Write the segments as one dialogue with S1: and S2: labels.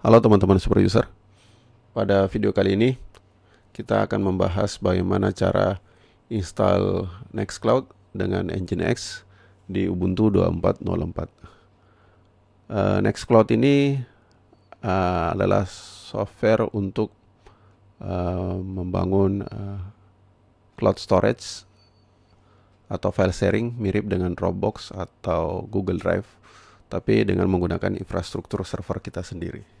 S1: Halo teman-teman super user. Pada video kali ini kita akan membahas bagaimana cara install Nextcloud dengan Nginx di Ubuntu 24.04. Uh, Nextcloud ini uh, adalah software untuk uh, membangun uh, cloud storage atau file sharing mirip dengan Dropbox atau Google Drive tapi dengan menggunakan infrastruktur server kita sendiri.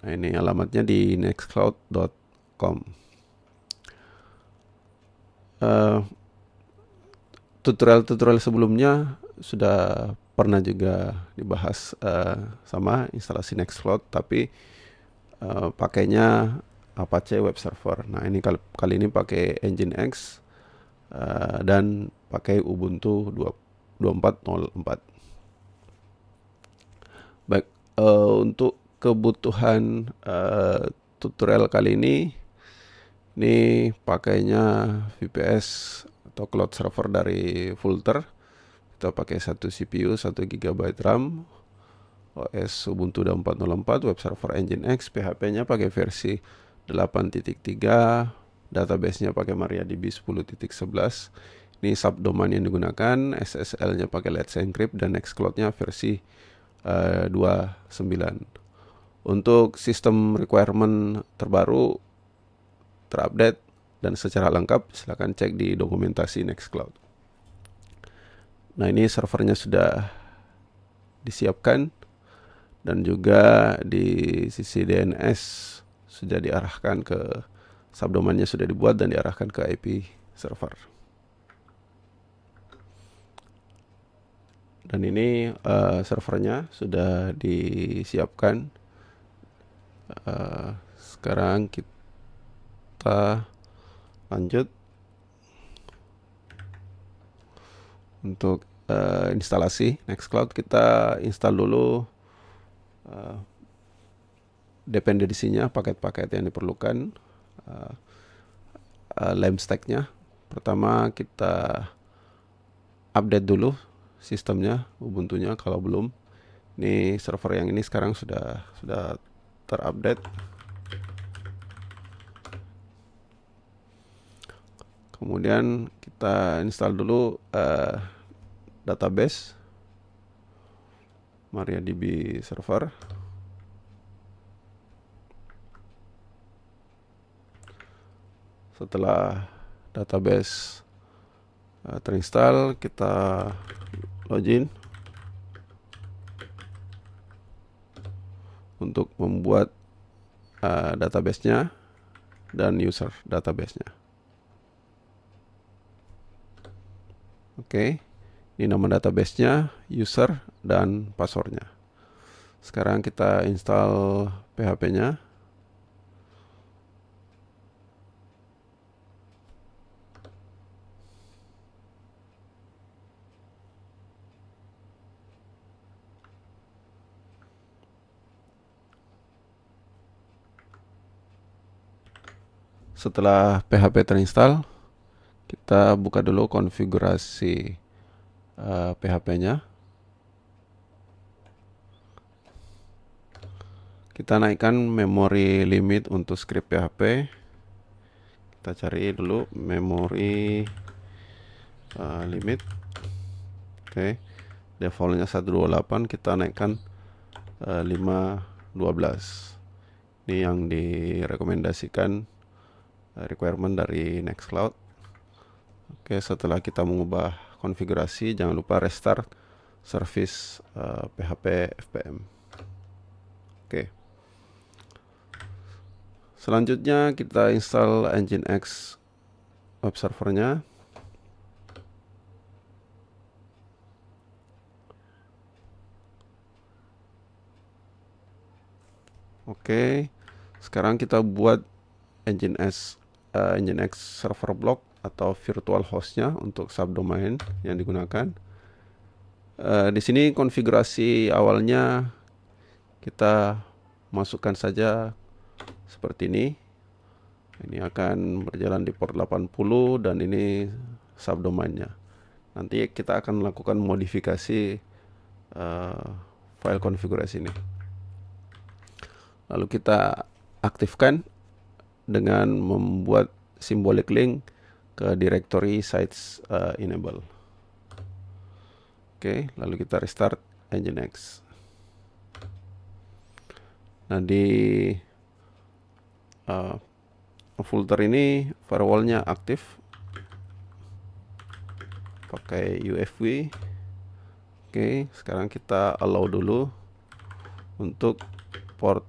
S1: Nah, ini alamatnya di nextcloud.com. Uh, tutorial-tutorial sebelumnya sudah pernah juga dibahas uh, sama instalasi Nextcloud, tapi uh, pakainya Apache Web Server. Nah ini kali, kali ini pakai Nginx uh, dan pakai Ubuntu 24.04. Baik, uh, untuk kebutuhan uh, tutorial kali ini, ini pakainya VPS atau cloud server dari Fulter. Kita pakai satu CPU, 1 GB RAM, OS Ubuntu 24.04, web server Nginx, PHP-nya pakai versi 8.3 database-nya pakai MariaDB 10.11 ini subdomain yang digunakan SSL-nya pakai Let's Encrypt dan Nextcloud-nya versi uh, eh, 29 untuk sistem requirement terbaru terupdate dan secara lengkap silahkan cek di dokumentasi Nextcloud nah ini servernya sudah disiapkan dan juga di sisi DNS sudah diarahkan ke subdomainnya sudah dibuat dan diarahkan ke IP server. Dan ini uh, servernya sudah disiapkan. Uh, sekarang kita lanjut. Untuk uh, instalasi Nextcloud kita install dulu uh, dependensinya paket-paket yang diperlukan uh, uh, lem stacknya. Pertama kita update dulu sistemnya Ubuntunya kalau belum. Ini server yang ini sekarang sudah sudah terupdate. Kemudian kita install dulu uh, database MariaDB server. Setelah database uh, terinstall kita login untuk membuat uh, database-nya dan user database-nya. Oke, okay. ini nama database-nya, user, dan passwordnya. Sekarang kita install PHP-nya. Setelah PHP terinstall, kita buka dulu konfigurasi uh, eh, PHP-nya. Kita naikkan memori limit untuk script PHP. Kita cari dulu memori uh, limit. Oke. Okay. Defaultnya 128, kita naikkan uh, 512. Ini yang direkomendasikan Eh, requirement dari Nextcloud. Oke, setelah kita mengubah konfigurasi, jangan lupa restart service uh, PHP FPM. Oke. Selanjutnya kita install Nginx web servernya. Oke. Sekarang kita buat Nginx uh, Nginx server block atau virtual hostnya untuk subdomain yang digunakan. Uh, di sini konfigurasi awalnya kita masukkan saja seperti ini. Ini akan berjalan di port 80 dan ini subdomainnya. Nanti kita akan melakukan modifikasi uh, file konfigurasi ini. lalu kita aktifkan dengan membuat symbolic link ke directory sites uh, enable. Oke, lalu kita restart Nginx. Nah di uh, filter ini firewallnya aktif pakai UFW. Oke, sekarang kita allow dulu untuk port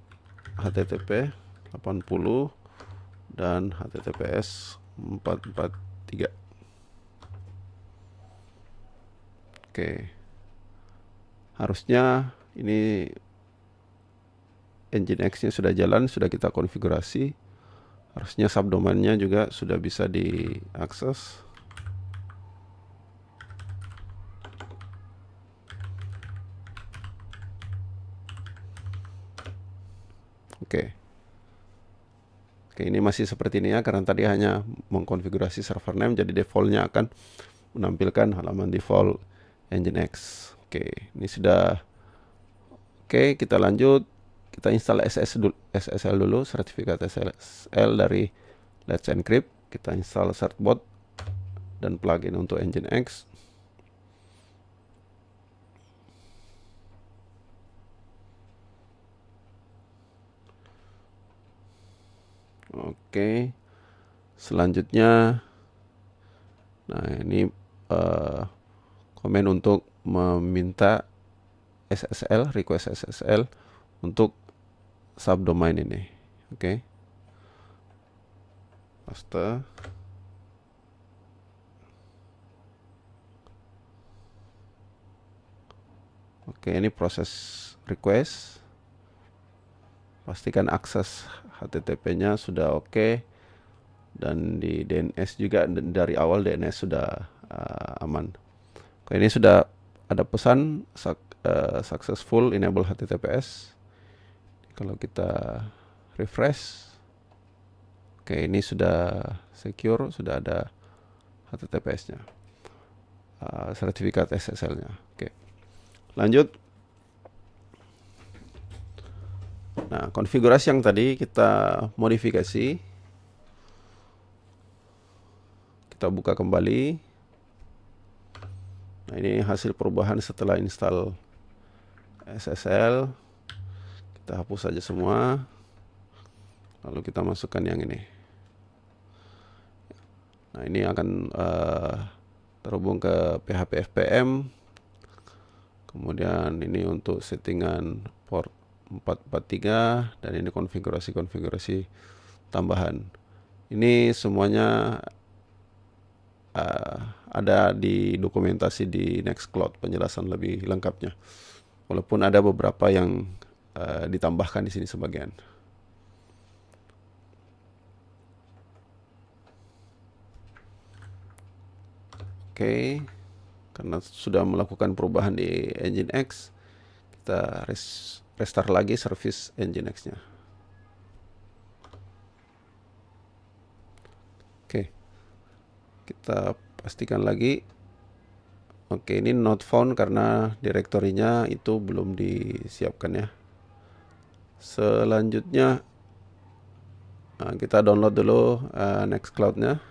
S1: HTTP 80 dan HTTPS 443 oke. Harusnya ini engine X nya sudah jalan sudah kita konfigurasi. Harusnya subdomainnya juga sudah bisa diakses. Oke Oke, ini masih seperti ini ya, karena tadi hanya mengkonfigurasi server name, jadi defaultnya akan menampilkan halaman default Nginx. Oke, ini sudah. Oke, kita lanjut. Kita install SS SSL dulu, sertifikat SSL dari Let's Encrypt. Kita install certbot dan plugin untuk Nginx. Oke. Selanjutnya nah ini uh, komen untuk meminta SSL, request SSL untuk subdomain ini. Oke. Paste. Oke, ini proses request. Pastikan akses HTTP-nya sudah oke okay. dan di DNS juga dari awal DNS sudah uh, aman. Oke, ini sudah ada pesan uh, successful enable HTTPS. Kalau kita refresh, oke ini sudah secure, sudah ada HTTPS-nya, uh, sertifikat SSL-nya. Oke, lanjut. Nah, konfigurasi yang tadi kita modifikasi. Kita buka kembali. Nah, ini hasil perubahan setelah install SSL. Kita hapus saja semua. Lalu kita masukkan yang ini. Nah, ini akan uh, terhubung ke PHP FPM. Kemudian ini untuk settingan 443 dan ini konfigurasi-konfigurasi tambahan. Ini semuanya uh, ada di dokumentasi di Nextcloud penjelasan lebih lengkapnya. Walaupun ada beberapa yang uh, ditambahkan di sini sebagian. Oke, okay. karena sudah melakukan perubahan di Engine X, kita res restart lagi service Nginx-nya. Oke. Kita pastikan lagi. Oke, ini not found karena direktorinya itu belum disiapkan ya. Selanjutnya nah, kita download dulu uh, Nextcloud-nya.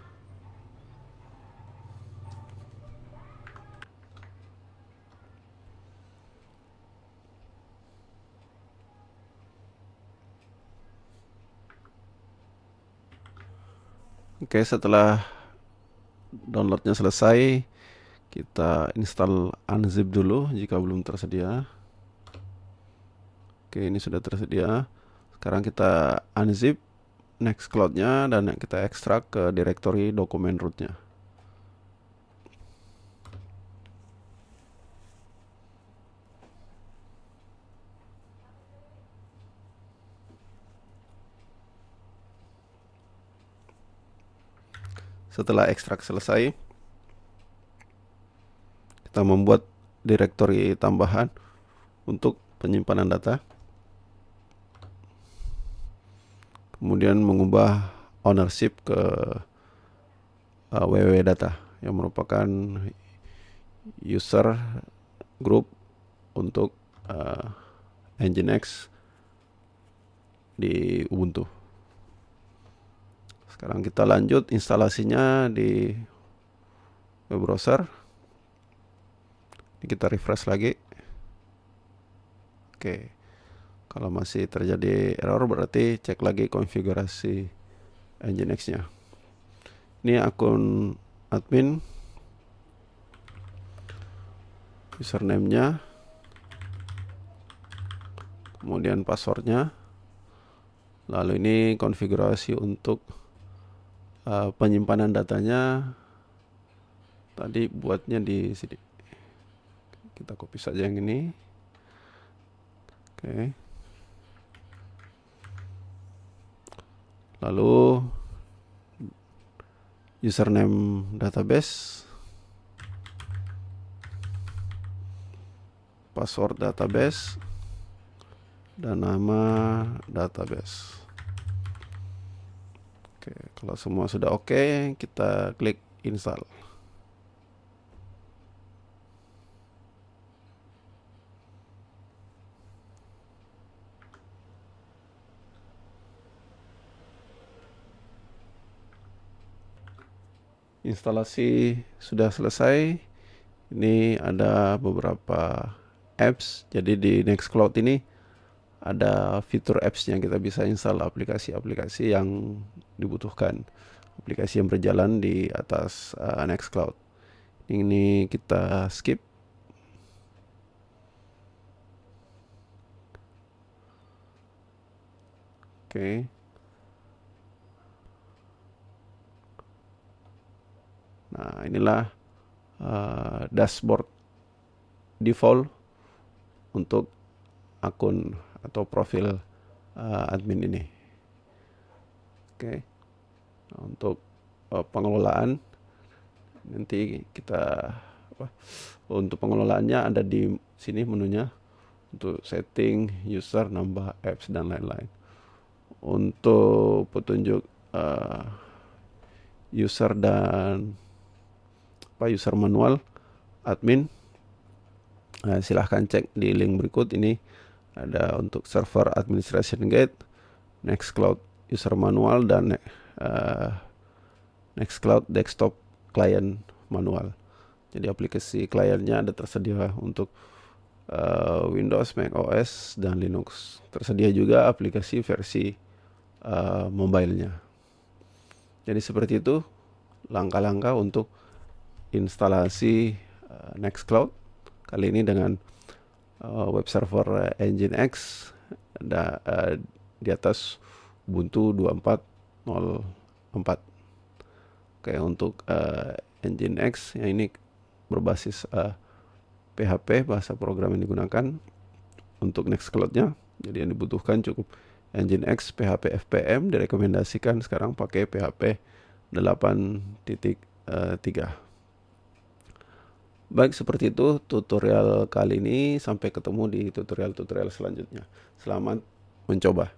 S1: Oke, setelah downloadnya selesai, kita install unzip dulu jika belum tersedia. Oke, ini sudah tersedia. Sekarang kita unzip Nextcloud-nya dan kita ekstrak ke directory dokumen root-nya. Setelah ekstrak selesai, kita membuat direktori tambahan untuk penyimpanan data. Kemudian mengubah ownership ke uh, data yang merupakan user group untuk uh, Nginx di Ubuntu. Sekarang kita lanjut instalasinya di web browser. Ini kita refresh lagi. Oke. Kalau masih terjadi error berarti cek lagi konfigurasi Nginx-nya. Ini akun admin username-nya kemudian passwordnya lalu ini konfigurasi untuk uh, penyimpanan datanya tadi buatnya di sini. Kita copy saja yang ini. Oke. Lalu username database password database dan nama database oke kalau semua sudah oke kita klik install instalasi sudah selesai ini ada beberapa apps. Jadi di Nextcloud ini ada fitur apps yang kita bisa install aplikasi-aplikasi yang dibutuhkan. Aplikasi yang berjalan di atas uh, Nextcloud. Ini kita skip. Oke. Okay. Nah, inilah uh, dashboard default untuk akun atau profil uh, admin ini. Oke, okay. nah, untuk uh, pengelolaan nanti kita apa, untuk pengelolaannya ada di sini menunya untuk setting, user, nambah apps dan lain-lain. Untuk petunjuk uh, user dan apa user manual admin Nah, silahkan cek di link berikut ini ada untuk server administration gate, Nextcloud user manual dan uh, Nextcloud desktop client manual. Jadi aplikasi kliennya ada tersedia untuk uh, Windows, Mac OS dan Linux. Tersedia juga aplikasi versi uh, mobilenya. Jadi seperti itu langkah-langkah untuk instalasi uh, Nextcloud kali ini dengan uh, web server Nginx ada uh, di atas Ubuntu 24.04 Oke untuk uh, Nginx yang ini berbasis uh, PHP bahasa program yang digunakan untuk Nextcloud-nya jadi yang dibutuhkan cukup. Nginx PHP FPM direkomendasikan sekarang pakai PHP 8.3 Baik, seperti itu tutorial kali ini. Sampai ketemu di tutorial-tutorial selanjutnya. Selamat mencoba.